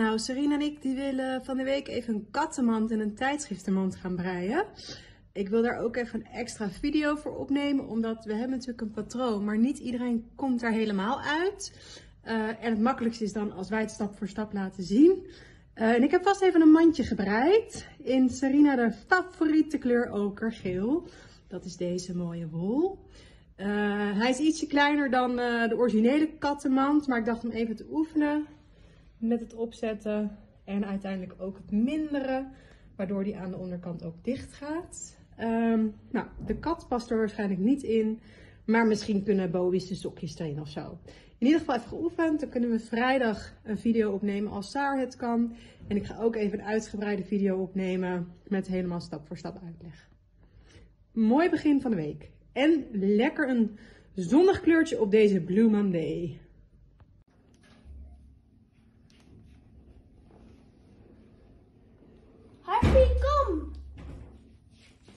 Nou, Serena en ik die willen van de week even een kattenmand en een tijdschriftenmand gaan breien. Ik wil daar ook even een extra video voor opnemen, omdat we hebben natuurlijk een patroon, maar niet iedereen komt daar helemaal uit. Uh, en het makkelijkste is dan als wij het stap voor stap laten zien. Uh, en ik heb vast even een mandje gebreid in Serena de favoriete kleur okergeel. Dat is deze mooie wol. Uh, hij is ietsje kleiner dan de originele kattenmand, maar ik dacht om even te oefenen met het opzetten en uiteindelijk ook het minderen, waardoor die aan de onderkant ook dicht gaat. Um, nou, de kat past er waarschijnlijk niet in, maar misschien kunnen Bobies de sokjes erin of zo. In ieder geval even geoefend, dan kunnen we vrijdag een video opnemen als Saar het kan. En ik ga ook even een uitgebreide video opnemen met helemaal stap voor stap uitleg. Mooi begin van de week. En lekker een zonnig kleurtje op deze Blue Monday.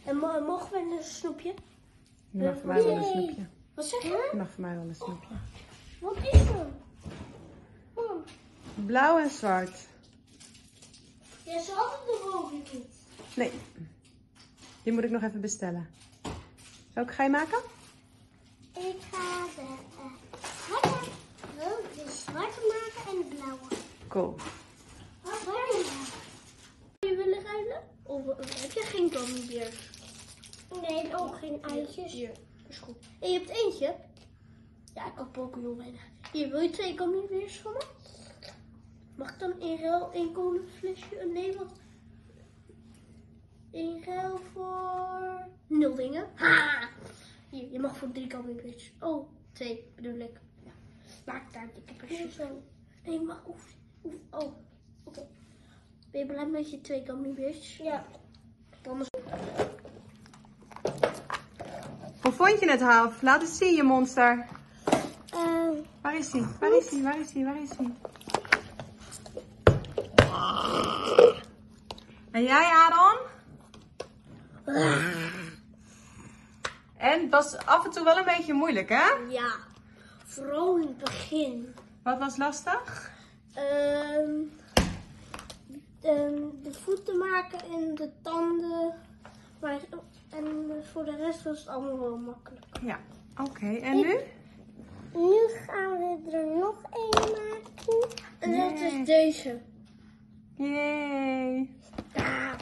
En mogen we een snoepje? Je mag voor mij wel een snoepje. Wat zeg je? Je mag voor mij wel een snoepje. Wat is? Mam. Blauw en zwart. Ja, ze hadden de niet. Nee. Die moet ik nog even bestellen. Welke ga je maken? Ik ga de uh, zwarte, de zwarte maken en de blauwe. Cool. Wat wil je? Je willen ruilen? Of heb je geen gummibeer? Nee, ook geen eitjes. Hier, is goed. En je hebt eentje? Ja, ik heb ook heel weinig. Hier, wil je twee gummibeers van me? Mag ik dan in ruil één kolenflesje? Nee, wat? In ruil voor nul dingen. Ha! Hier, je mag voor drie gummibeers. Oh, twee bedoel ik. Ja. Maak daar dikke precies zo. Nee, maar oef, oef, oh, oké. Ben je blij met je twee gummibeers? Ja. Anders... Hoe vond je het, Half? Laat het zien, je monster. Uh, waar is hij? Waar is hij? Waar is hij? Waar is hij? En jij, Aaron? En het was af en toe wel een beetje moeilijk, hè? Ja, vooral in het begin. Wat was lastig? Ehm de voeten maken en de tanden. Maar, en voor de rest was het allemaal wel makkelijk. Ja, oké. En nu? Nu gaan we er nog één maken. En dat is deze. Yay! Ja.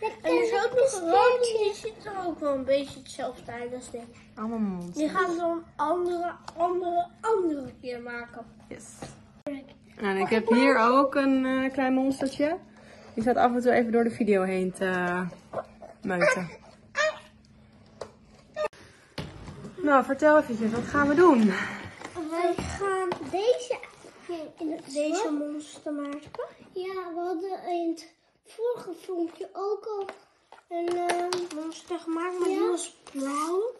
En er is ook nog een die ziet er ook wel een beetje hetzelfde uit als dit. Allemaal mond. Die gaan we een andere, andere, andere keer maken. Yes. Nou, en ik heb hier ook een uh, klein monstertje. Die staat af en toe even door de video heen te meuten. Nou, vertel eventjes, wat gaan we doen? Wij gaan deze, deze monster maken. Ja, we hadden in het vorige filmpje ook al een uh, monster gemaakt, maar ja. die was blauw.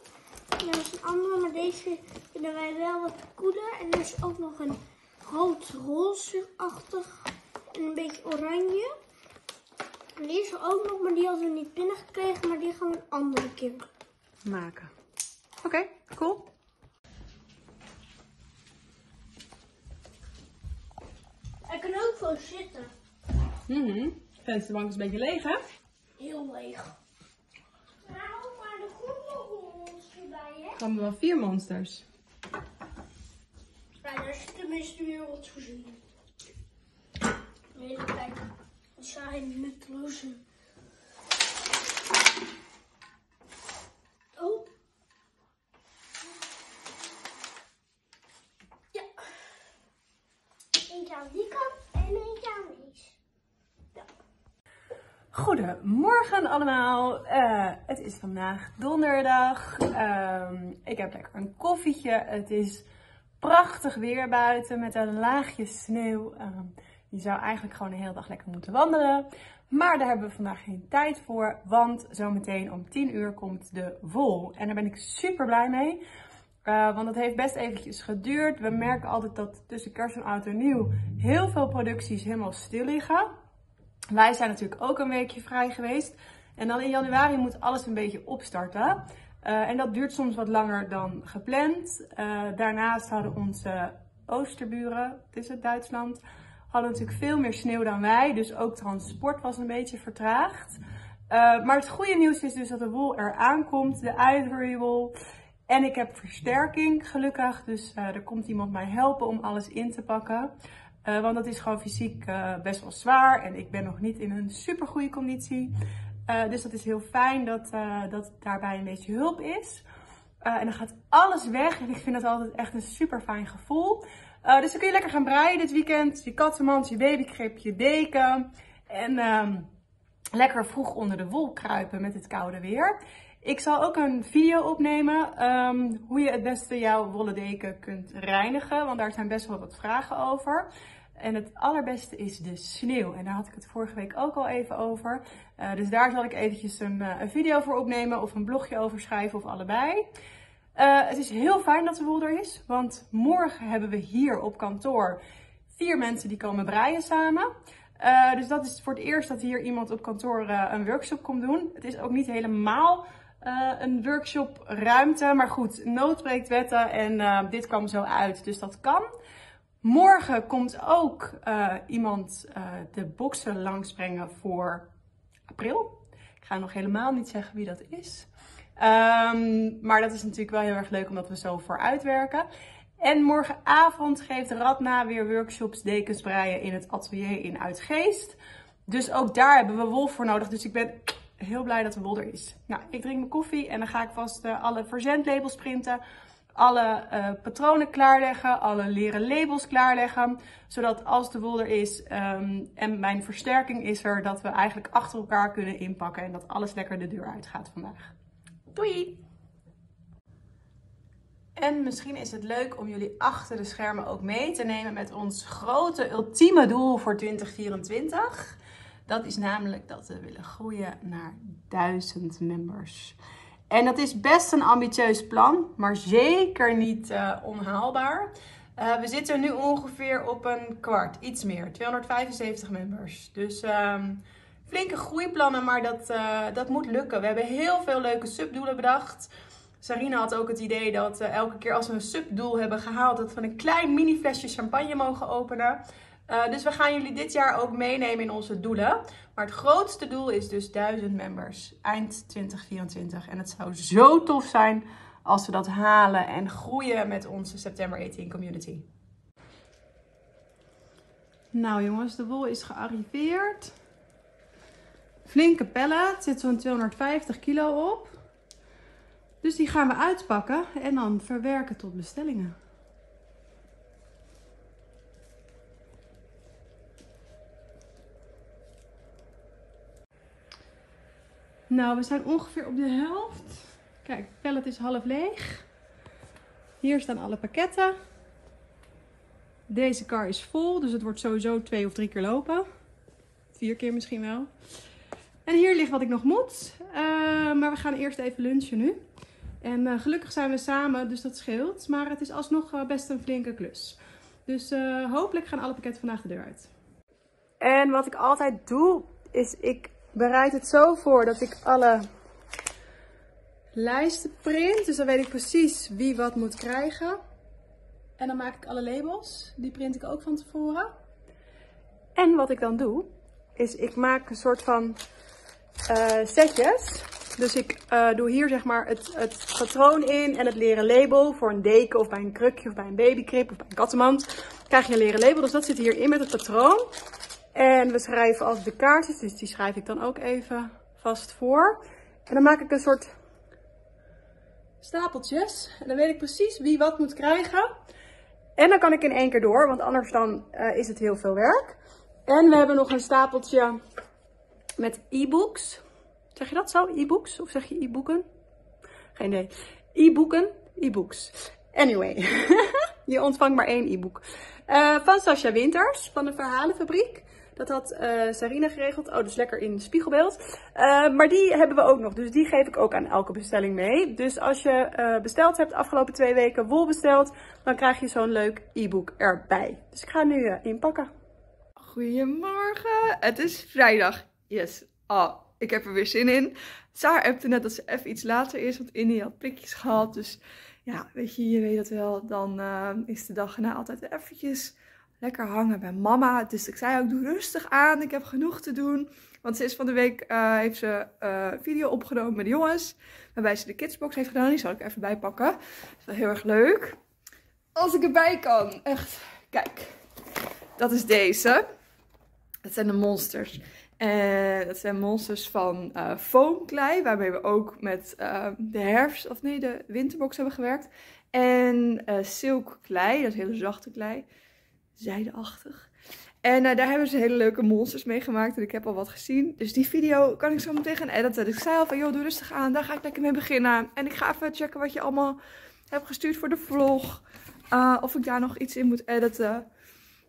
En er was een andere, maar deze vinden wij wel wat cooler. En er is ook nog een rood-roze-achtig en een beetje oranje. Die is er ook nog, maar die hadden we niet binnengekregen, maar die gaan we een andere keer maken. Oké, okay, cool. Hij kan ook gewoon zitten. Mm Vensterbank is een beetje leeg, hè? Heel leeg. Nou, maar nog een monster bij, hè? Dan hebben we wel vier monsters. Ja, daar is tenminste weer wat voorzien. Even kijken. Zijn nutteloze. Oh. Ja. Eentje aan die kant en eentje aan deze. Ja. Goedemorgen allemaal. Uh, het is vandaag donderdag. Um, ik heb lekker een koffietje. Het is prachtig weer buiten met een laagje sneeuw. Ehm, je zou eigenlijk gewoon de hele dag lekker moeten wandelen. Maar daar hebben we vandaag geen tijd voor, want zometeen om 10 uur komt de vol. En daar ben ik super blij mee. Uh, want het heeft best eventjes geduurd. We merken altijd dat tussen kerst en oud en nieuw heel veel producties helemaal stil liggen. Wij zijn natuurlijk ook een weekje vrij geweest. En dan in januari moet alles een beetje opstarten. Uh, en dat duurt soms wat langer dan gepland. Uh, daarnaast hadden onze oosterburen, het is het Duitsland, hadden natuurlijk veel meer sneeuw dan wij. Dus ook transport was een beetje vertraagd. Uh, maar het goede nieuws is dus dat de wol eraan komt, de ivory wol. En ik heb versterking, gelukkig. Dus uh, er komt iemand mij helpen om alles in te pakken. Uh, want dat is gewoon fysiek best wel zwaar. En ik ben nog niet in een super goede conditie. dus dat is heel fijn dat, dat daarbij een beetje hulp is. en dan gaat alles weg. En ik vind dat altijd echt een super fijn gevoel. Dus dan kun je lekker gaan breien dit weekend. Je kattenmand, je babykrip, je deken. En ehm, lekker vroeg onder de wol kruipen met het koude weer. Ik zal ook een video opnemen um, hoe je het beste jouw wollen deken kunt reinigen. Want daar zijn best wel wat vragen over. En het allerbeste is de sneeuw. En daar had ik het vorige week ook al even over. Uh, dus daar zal ik eventjes een, uh, een, video voor opnemen of een blogje over schrijven of allebei. Uh, het is heel fijn dat de wol er is. Want morgen hebben we hier op kantoor vier mensen die komen breien samen. Uh, dus dat is voor het eerst dat hier iemand op kantoor uh, een workshop komt doen. Het is ook niet helemaal een workshop ruimte. Maar goed, nood breekt wetten en dit kwam zo uit. Dus dat kan. Morgen komt ook iemand de boksen langsbrengen voor april. Ik ga nog helemaal niet zeggen wie dat is. Um, maar dat is natuurlijk wel heel erg leuk omdat we zo vooruitwerken. En morgenavond geeft Radna weer workshops dekens breien in het atelier in Uitgeest. Dus ook daar hebben we wol voor nodig. Dus ik ben heel blij dat de wol er is. Nou, ik drink mijn koffie en dan ga ik vast uh, alle verzendlabels printen. Alle uh, patronen klaarleggen, alle leren labels klaarleggen. Zodat als de wol er is um, en mijn versterking is er, dat we eigenlijk achter elkaar kunnen inpakken. En dat alles lekker de deur uitgaat vandaag. Doei! En misschien is het leuk om jullie achter de schermen ook mee te nemen met ons grote ultieme doel voor 2024. Dat is namelijk dat we willen groeien naar 1000 members. En dat is best een ambitieus plan, maar zeker niet uh, onhaalbaar. Uh, we zitten nu ongeveer op een kwart, iets meer, 275 members. Dus um, flinke groeiplannen, maar dat, uh, dat moet lukken. We hebben heel veel leuke subdoelen bedacht. Sarina had ook het idee dat elke keer als we een subdoel hebben gehaald, dat we een klein mini flesje champagne mogen openen. Uh, dus we gaan jullie dit jaar ook meenemen in onze doelen. Maar het grootste doel is dus 1000 members eind 2024. En het zou zo tof zijn als we dat halen en groeien met onze September 18 community. Nou jongens, de wol is gearriveerd. Flinke pellet, zit zo'n 250 kilo op. Dus die gaan we uitpakken en dan verwerken tot bestellingen. Nou, we zijn ongeveer op de helft. Kijk, het pallet is half leeg. Hier staan alle pakketten. Deze kar is vol, dus het wordt sowieso twee of drie keer lopen. Vier keer misschien wel. En hier ligt wat ik nog moet. Uh, maar we gaan eerst even lunchen nu. En uh, gelukkig zijn we samen, dus dat scheelt. Maar het is alsnog uh, best een flinke klus. Dus hopelijk gaan alle pakketten vandaag de deur uit. En wat ik altijd doe, is ik bereid het zo voor dat ik alle lijsten print. Dus dan weet ik precies wie wat moet krijgen. En dan maak ik alle labels. Die print ik ook van tevoren. En wat ik dan doe, is ik maak een soort van setjes. Dus ik uh, doe hier zeg maar het, het, patroon in en het leren label voor een deken of bij een krukje of bij een babykrip of bij een kattenmand. krijg je een leren label, dus dat zit hierin met het patroon. En we schrijven als de kaartjes, dus die schrijf ik dan ook even vast voor. En dan maak ik een soort stapeltjes. En dan weet ik precies wie wat moet krijgen. En dan kan ik in één keer door, want anders dan uh, is het heel veel werk. En we hebben nog een stapeltje met e-books. Zeg je dat zo? E-books? Of zeg je e-boeken? Geen idee. E-boeken, e-books. Anyway, je ontvangt maar één e-book. Uh, van Sascha Winters, van de Verhalenfabriek. Dat had uh, Sarina geregeld. Oh, dus lekker in spiegelbeeld. Uh, maar die hebben we ook nog. Dus die geef ik ook aan elke bestelling mee. Dus als je besteld hebt afgelopen twee weken, wol besteld, dan krijg je zo'n leuk e-book erbij. Dus ik ga nu inpakken. Goedemorgen. Het is vrijdag. Yes. Oh, ik heb er weer zin in. Saar appte net dat ze even iets later is, want Indy had prikjes gehad. Dus ja, weet je, je weet het wel. Dan eh, is de dag erna altijd eventjes lekker hangen bij mama. Dus ik zei ook, doe rustig aan. Ik heb genoeg te doen. Want sinds van de week uh, heeft ze uh, video opgenomen met de jongens. Waarbij ze de kidsbox heeft gedaan. Die zal ik even bijpakken. Dat is wel heel erg leuk. Als ik erbij kan. Echt. Kijk. Dat is deze. Dat zijn de monsters. En dat zijn monsters van uh, foamklei. Waarmee we ook met de herfst, of nee, de winterbox hebben gewerkt. En silkklei. Dat is hele zachte klei. Zijdeachtig. En uh, daar hebben ze hele leuke monsters mee gemaakt. En ik heb al wat gezien. Dus die video kan ik zo meteen gaan editen. Dus ik zei al van, joh, doe rustig aan. Daar ga ik lekker mee beginnen. En ik ga even checken wat je allemaal hebt gestuurd voor de vlog. Uh, of ik daar nog iets in moet editen.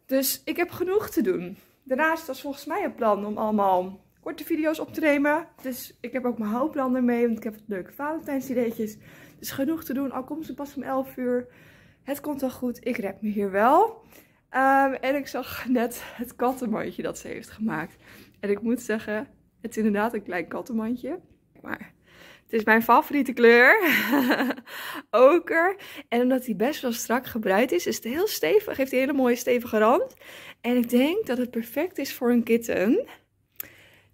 Dus ik heb genoeg te doen. Daarnaast was volgens mij een plan om allemaal korte video's op te nemen. Dus ik heb ook mijn houplan ermee. Want ik heb leuke Valentijnsideetjes. Dus genoeg te doen. Al komt ze pas om 11 uur. Het komt wel goed. Ik red me hier wel. Um, en ik zag net het kattenmandje dat ze heeft gemaakt. En ik moet zeggen, het is inderdaad een klein kattenmandje. Maar het is mijn favoriete kleur. Oker. En omdat hij best wel strak gebreid is, is het heel stevig. Heeft hij een hele mooie stevige rand. En ik denk dat het perfect is voor een kitten.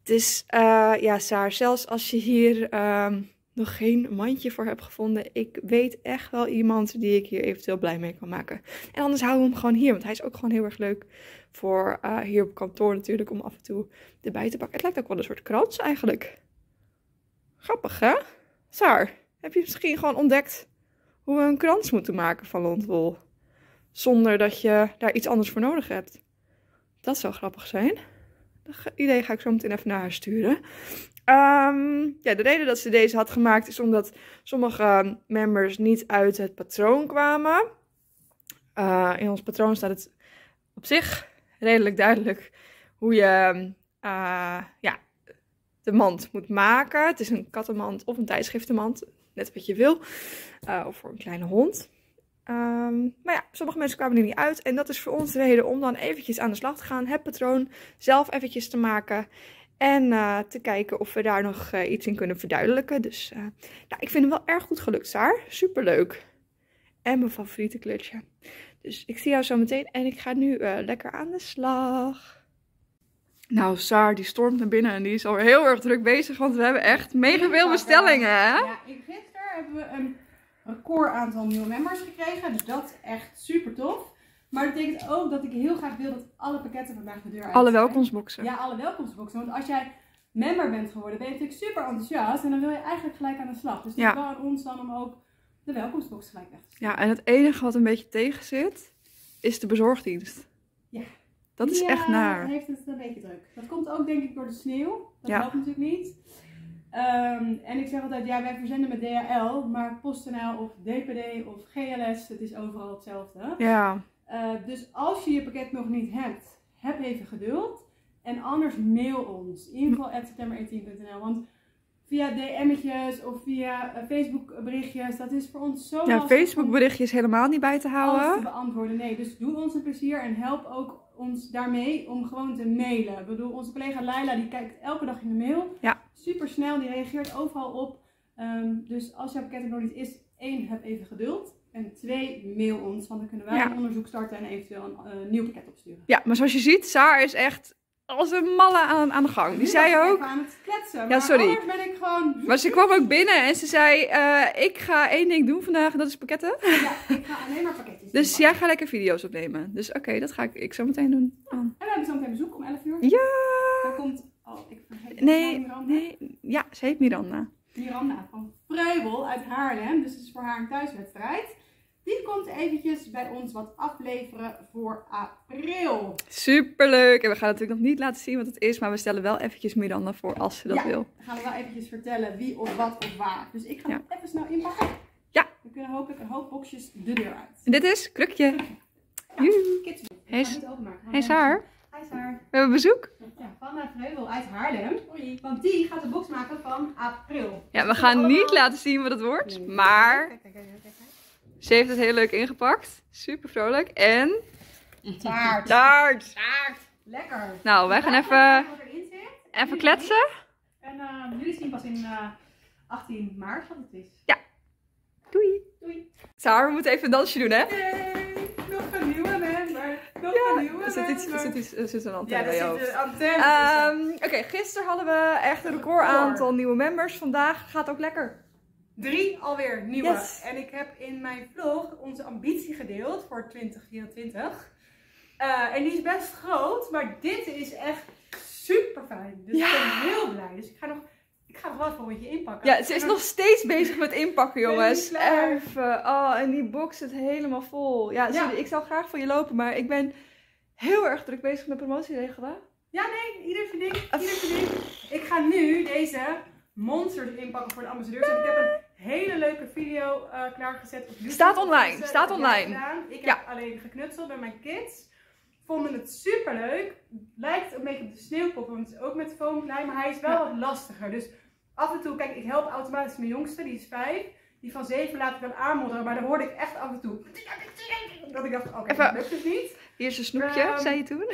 Dus uh, ja, Saar, zelfs als je hier... Um, nog geen mandje voor heb gevonden. Ik weet echt wel iemand die ik hier eventueel blij mee kan maken. En anders houden we hem gewoon hier. Want hij is ook gewoon heel erg leuk voor uh, hier op kantoor natuurlijk. Om af en toe erbij te pakken. Het lijkt ook wel een soort krans eigenlijk. Grappig hè? Saar, heb je misschien gewoon ontdekt hoe we een krans moeten maken van lontwol? Zonder dat je daar iets anders voor nodig hebt. Dat zou grappig zijn. Dat idee ga ik zo meteen even naar sturen. Um, ja, de reden dat ze deze had gemaakt is omdat sommige members niet uit het patroon kwamen. Uh, in ons patroon staat het op zich redelijk duidelijk hoe je uh, ja, de mand moet maken. Het is een kattenmand of een tijdschriftenmand, net wat je wil. Uh, of voor een kleine hond. Um, maar ja, sommige mensen kwamen er niet uit. En dat is voor ons de reden om dan eventjes aan de slag te gaan. Het patroon zelf eventjes te maken. En uh, te kijken of we daar nog uh, iets in kunnen verduidelijken. Dus nou, ik vind hem wel erg goed gelukt, Saar. Superleuk. En mijn favoriete kleurtje. Dus ik zie jou zo meteen en ik ga nu lekker aan de slag. Nou, Saar die stormt naar binnen en die is al heel erg druk bezig. Want we hebben echt mega veel bestellingen, hè? Ja, gisteren hebben we een record aantal nieuwe members gekregen. Dus dat is echt super tof. Maar dat betekent ook dat ik heel graag wil dat alle pakketten vandaag de deur uit Alle welkomstboxen. Ja, alle welkomstboxen. Want als jij member bent geworden, ben je natuurlijk super enthousiast. En dan wil je eigenlijk gelijk aan de slag. Dus het Ja. is wel aan ons dan om ook de welkomstbox gelijk weg te sturen. Ja, en het enige wat een beetje tegen zit, is de bezorgdienst. Ja. Dat is Die, echt naar. heeft het een beetje druk. Dat komt ook denk ik door de sneeuw. Dat Ja. helpt natuurlijk niet. Ehm, en ik zeg altijd, ja, wij verzenden met DHL, maar PostNL of DPD of GLS, het is overal hetzelfde. Ja, Eh, dus als je je pakket nog niet hebt, heb even geduld. En anders mail ons. info.september18.nl Want via DM'tjes of via eh, Facebook berichtjes, dat is voor ons zo ja Facebook berichtjes helemaal niet bij te alles te houden. beantwoorden. Nee, dus doe ons een plezier en help ook ons daarmee om gewoon te mailen. Ik bedoel, onze collega Laila die kijkt elke dag in de mail. Ja. Super snel, die reageert overal op. Ehm, dus als jouw pakket er nog niet is, één, heb even geduld. En twee, mail ons, want dan kunnen wij Ja. een onderzoek starten en eventueel een eh, nieuw pakket opsturen. Ja, maar zoals je ziet, Saar is echt als een malle aan, aan de gang. Die zei ook. aan het kletsen. Ja, sorry. ben ik gewoon... Maar ze kwam ook binnen en ze zei: eh, Ik ga één ding doen vandaag, en dat is pakketten. Ja, ik ga alleen maar pakketjes Dus doen. jij gaat lekker video's opnemen. Dus oké, dat ga ik, ik zo meteen doen. En we hebben zo meteen bezoek om 11 uur. Ja! Daar komt... Oh, ik vergeet Nee, Miranda. nee. Ja, ze heet Miranda. Miranda van Vreubel uit Haarlem. Dus het is voor haar een thuiswedstrijd. Die komt eventjes bij ons wat afleveren voor april. Superleuk. En we gaan natuurlijk nog niet laten zien wat het is, maar we stellen wel eventjes Miranda voor als ze dat Ja. wil. Dan gaan we wel eventjes vertellen wie of wat of waar. Dus ik ga Ja. het even snel inpakken. Ja. We kunnen hopelijk een hoop boxjes de deur uit. En dit is Krukje. Joe. Kids. Hey, Ik ga het niet openmaken. Hey Saar, Hi Saar. we hebben bezoek. Ja, van uh, Vreubel uit Haarlem. Want die gaat de box maken van april. Ja, we gaan niet laten zien wat het wordt, maar Kijk, kijk, kijk, kijk, kijk. Ze heeft het heel leuk ingepakt. Super vrolijk. En Taart. taart. Taart. Lekker. Nou, wij gaan even, even kletsen. En uh, jullie zien pas in uh, 18 maart wat het is. Doei. Doei. Saar, we moeten even een dansje doen, hè? Yay, nog een nieuwe member. Nog een nieuwe Er zit, iets, er, zit iets, er zit een Ja, antenne er bij je zit hoofd. een antenne. Ehm, Oké, gisteren hadden we echt een record aantal nieuwe members. Vandaag gaat ook lekker. Drie alweer nieuwe. Yes. En ik heb in mijn vlog onze ambitie gedeeld voor 2024. Eh, en die is best groot, maar dit is echt super fijn. Dus Ja. ik ben heel blij. Dus ik ga nog, ik ga nog wel even een rondje inpakken. Ja, ze is nog steeds bezig met inpakken, jongens. Even. Oh, en die box zit helemaal vol. Ja, sorry, Ja. ik zou graag voor je lopen, maar ik ben heel erg druk bezig met promotieregelen. Ja, nee, ieder ding. Ieder ding. Ik ga nu deze monsters inpakken voor de ambassadeurs. En ik heb een hele leuke video eh, klaargezet op YouTube. Staat online, Dus, eh, staat online. Ik heb Ja. alleen geknutseld bij mijn kids. Vonden het super leuk. Lijkt een beetje op de sneeuwpop, want het is ook met foamklei, maar hij is wel Ja. wat lastiger. Dus af en toe, kijk, ik help automatisch mijn jongste, die is vijf. Die van zeven laat ik dan aanmodderen, maar dan hoorde ik echt af en toe. Dat ik dacht, oké, dat lukt dus niet. Hier is een snoepje, Ehm, zei je toen.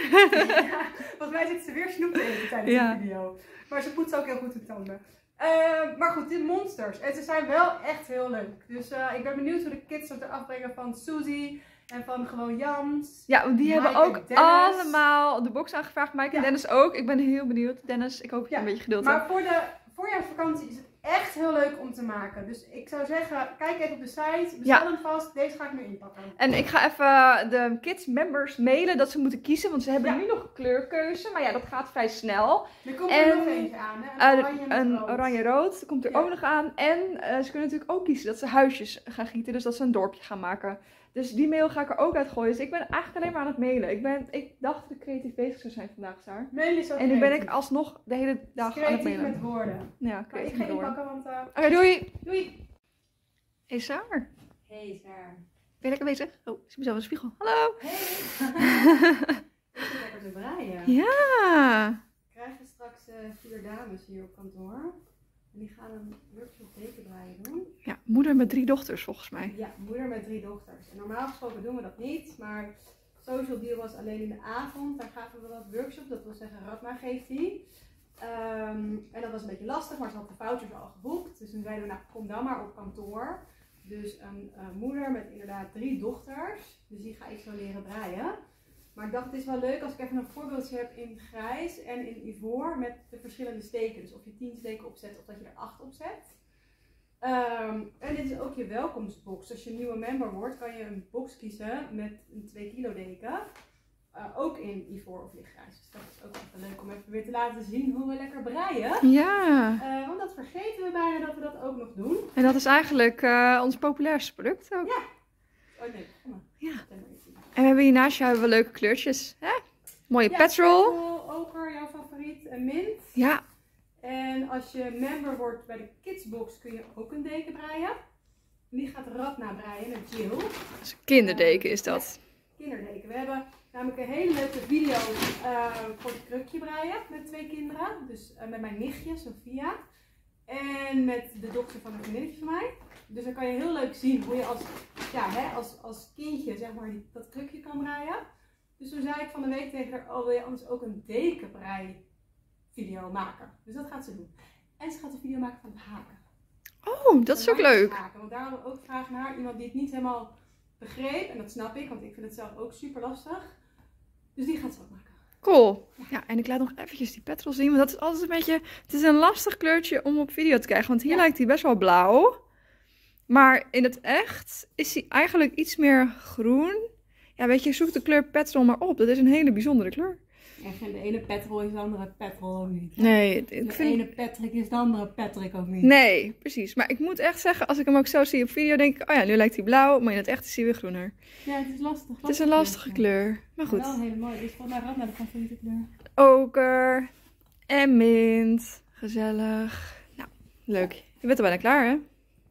Ja, volgens mij zit ze weer snoep te eten tijdens Ja. de video. Maar ze poetst ook heel goed de tanden. Eh, maar goed, dit monsters. En ze zijn wel echt heel leuk. Dus eh, ik ben benieuwd hoe de kids het eraf brengen van Suzy en van gewoon Jans. Ja, want die Mike hebben en ook allemaal de box aangevraagd. Mike en. Dennis ook. Ik ben heel benieuwd. Dennis, ik hoop dat je Ja, een beetje geduld hebt. Maar voor de voorjaarsvakantie is het echt heel leuk om te maken. Dus ik zou zeggen, kijk even op de site, bestel Ja. hem vast. Deze ga ik nu inpakken. En ik ga even de kids members mailen dat ze moeten kiezen. Want ze hebben Ja. nu nog een kleurkeuze. Maar ja, dat gaat vrij snel. Er komt En, er nog eentje aan, hè? Eh, Een oranje en een rood. oranje-rood komt er Ja. ook nog aan. En eh, ze kunnen natuurlijk ook kiezen dat ze huisjes gaan gieten. Dus dat ze een dorpje gaan maken. Dus die mail ga ik er ook uit gooien. Dus ik ben eigenlijk alleen maar aan het mailen. Ik, ben, ik dacht dat ik creatief bezig zou zijn vandaag, Saar. Mail is ook En nu ben ik creatief. alsnog de hele dag aan het creatief mailen. met woorden. Ja, Maar ik creatief ga met inpakken, want... eh, Oké, doei! doei! Hey Saar, Hey, Saar. ben je lekker bezig? Oh, ik zie mezelf in de spiegel. Hallo! Hey! ik lekker te breien. Ja! Krijgen straks eh, vier dames hier op kantoor. En die gaan een workshop tekenbreien doen. Ja, moeder met drie dochters volgens mij. Ja, moeder met drie dochters. En normaal gesproken doen we dat niet, maar Social Deal was alleen in de avond. Daar gaven we wat workshop, dat wil zeggen Radma geeft die. Ehm, en dat was een beetje lastig, maar ze had de vouchers al geboekt. Dus toen zeiden we, nou kom dan maar op kantoor. Dus een eh, moeder met inderdaad drie dochters. Dus die ga ik zo leren breien. Maar ik dacht, het is wel leuk als ik even een voorbeeldje heb in grijs en in ivoor met de verschillende steken. Dus of je tien steken opzet of dat je er acht opzet. Ehm, en dit is ook je welkomstbox. Als je een nieuwe member wordt, kan je een box kiezen met een 2 kilo deken. Eh, ook in ivoor of lichtgrijs. Dus dat is ook even leuk om even weer te laten zien hoe we lekker breien. Ja! Eh, want dat vergeten we bijna dat we dat ook nog doen. En dat is eigenlijk eh, ons populairste product ook. Oh nee, kom maar. Ja. En we hebben hiernaast jou hebben we leuke kleurtjes. Hè? Mooie Ja, petrol. petrol, oker, jouw favoriet, en mint. Ja, En als je member wordt bij de Kidsbox kun je ook een deken breien. En die gaat Radna breien met Jill. dus kinderdeken is dat. Kinderdeken. We hebben namelijk een hele leuke video eh, voor het krukje breien met twee kinderen. Dus eh, met mijn nichtje, Sophia. En met de dochter van een vriendinnetje van mij. Dus dan kan je heel leuk zien hoe je als, ja, hè, als, als kindje zeg maar, die, dat krukje kan breien. Dus toen zei ik van de week tegen haar, oh wil je anders ook een dekenbrei video maken. Dus dat gaat ze doen. En ze gaat een video maken van het haken. Oh, dat is ook leuk. haken. Want daar hadden we ook vragen naar. Iemand die het niet helemaal begreep. En dat snap ik, want ik vind het zelf ook super lastig. Dus die gaat ze ook maken. Cool. Ja, en ik laat nog eventjes die petrol zien. Want dat is altijd een beetje... Het is een lastig kleurtje om op video te krijgen. Want hier Ja. lijkt hij best wel blauw. Maar in het echt is hij eigenlijk iets meer groen. Ja, weet je, zoek de kleur petrol maar op. Dat is een hele bijzondere kleur. De ene petrol is de andere petrol ook niet. Nee, ik De vind... ene Patrick is de andere Patrick ook niet. Nee, precies. Maar ik moet echt zeggen, als ik hem ook zo zie op video, denk ik... Oh ja, nu lijkt hij blauw, maar in het echt is hij weer groener. Ja, het is lastig. Het is een lastige kleur. Maar Goed. Wel mooie. Dit is volgens mij Radna de favoriete kleur. Oker en mint. Gezellig. Nou, leuk. Je bent er bijna klaar, hè? Het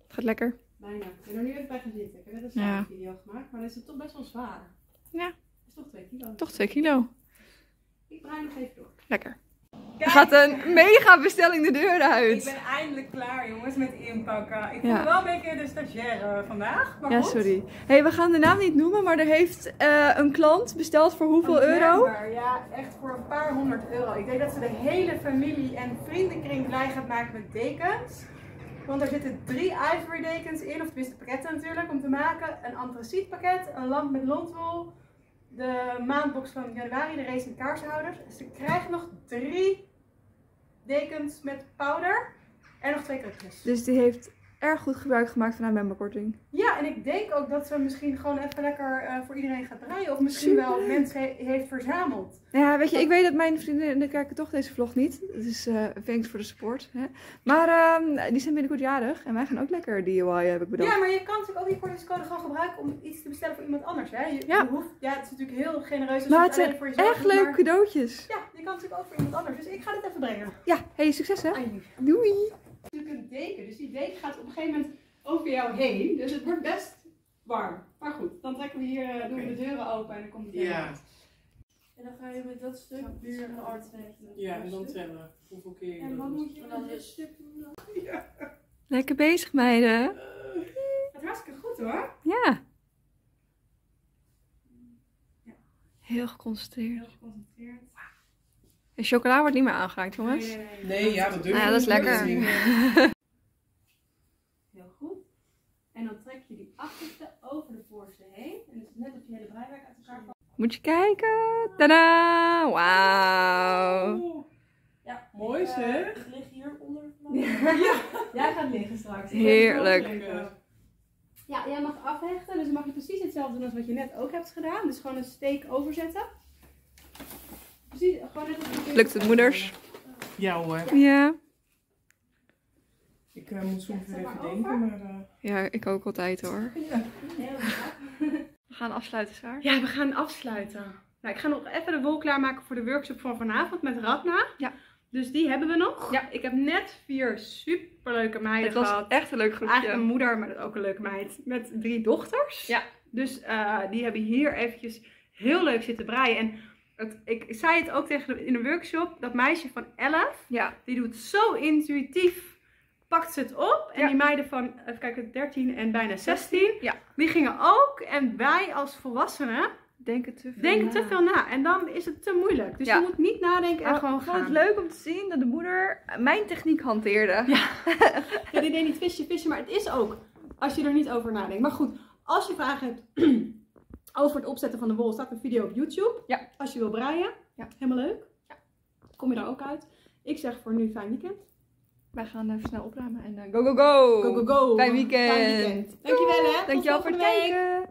gaat lekker. Bijna. Ik ben er nu even bij gaan zitten. Ik heb net een Ja. video gemaakt, maar dan is het toch best wel zwaar. Ja. Het is toch 2 kilo. Toch 2 kilo. Ik draai nog even door. Lekker. Kijk, Er gaat een mega bestelling de deur Ik uit. ben eindelijk klaar, jongens, met inpakken. Ik Ja. voel wel een beetje de stagiaire vandaag. Maar Ja, goed. sorry. hey, we gaan de naam niet noemen, maar er heeft eh, een klant besteld voor hoeveel Een euro? Ja, echt voor een paar honderd euro. Ik denk dat ze de hele familie en vriendenkring blij gaat maken met dekens. Want er zitten drie ivory dekens in, of tenminste pakketten natuurlijk, om te maken. Een antraciet pakket, een lamp met lontwol, de maandbox van januari, de racing kaarsenhouders. Ze krijgen nog drie dekens met powder en nog twee krukjes. Dus die heeft erg goed gebruik gemaakt van haar memberkorting. Ja, en ik denk ook dat ze misschien gewoon even lekker eh, voor iedereen gaat draaien. Of misschien wel mensen he- heeft verzameld. Ja, weet je, ik weet dat mijn vriendinnen kijken toch deze vlog niet. Dus thanks voor de support. Hè? Maar ehm, die zijn binnenkort jarig en wij gaan ook lekker DIY, heb ik bedacht. Ja, maar je kan natuurlijk ook die kortingscode gewoon gebruiken om iets te bestellen voor iemand anders. Hè? Je, Ja. je hoeft, ja, het is natuurlijk heel genereus maar het zijn voor jezelf echt leuke maar- cadeautjes. Ja, je kan natuurlijk ook voor iemand anders. Dus ik ga dit even brengen. Ja, hey, succes hè. Doei. natuurlijk een deken. Dus die deken gaat op een gegeven moment over jou heen. Dus het wordt best warm. Maar goed, dan trekken we hier, eh, doen we de deuren open en dan komt het helemaal Ja. uit. En dan ga je met dat stuk weer een art Ja, en dan tellen. Hoeveel keer je En wat moet je dan dit stuk doen? dan? Lekker bezig meiden. Het gaat hartstikke goed hoor. Ja. Heel geconcentreerd. Heel geconcentreerd. En chocola wordt niet meer aangeraakt jongens. Nee, nee, nee. Nee, ja, dat doe je Ah, ja, dat is lekker. Heel goed. En dan trek je die achterste over de voorste heen. En dus net of je hele breiwerk uit elkaar valt. Moet je kijken. Tada! Wauw. Ja, Mooi ik, eh, zeg. Ik lig hier onder. Ja. Jij gaat liggen straks. Ik Heerlijk. Ja, jij mag afhechten. Dus dan mag je precies hetzelfde doen als wat je net ook hebt gedaan. Dus gewoon een steek overzetten. Precies, gewoon net als je- Lukt het, moeders? Ja hoor. Ja. Ik eh, moet soms weer even denken, maar... eh, Ja, ik ook altijd hoor. Goed. We gaan afsluiten, Saar. Ja, we gaan afsluiten. Nou, ik ga nog even de wol klaarmaken voor de workshop van vanavond met Radna. Ja. Dus die hebben we nog. Ja. Ik heb net vier superleuke meiden Het was gehad. echt een leuk Eigenlijk een groepje. moeder, maar dat is ook een leuke meid. Met drie dochters. Ja. Dus eh, die hebben hier eventjes heel leuk zitten breien. En ik zei het ook tegen de, in de workshop. Dat meisje van 11, Ja. die doet zo intuïtief. Pakt ze het op. En Ja. die meiden van, even kijken, 13 en bijna 16. Ja. Die gingen ook. En wij als volwassenen Denken te veel denken na. te veel na. En dan is het te moeilijk. Dus je moet niet nadenken en Maar gewoon ik vond gaan. het leuk om te zien dat de moeder mijn techniek hanteerde. Ja. Ja, die deed niet visje, visje, maar het is ook als je er niet over nadenkt. Maar goed, als je vragen hebt over het opzetten van de wol, staat een video op YouTube. Ja. Als je wil breien, Ja. helemaal leuk. Kom je daar ook uit. Ik zeg voor nu fijn weekend. Wij gaan even snel opruimen en eh, go go go! Go, go, go. Fijn weekend. Fijn weekend. Dankjewel hè. Dankjewel voor het week. kijken!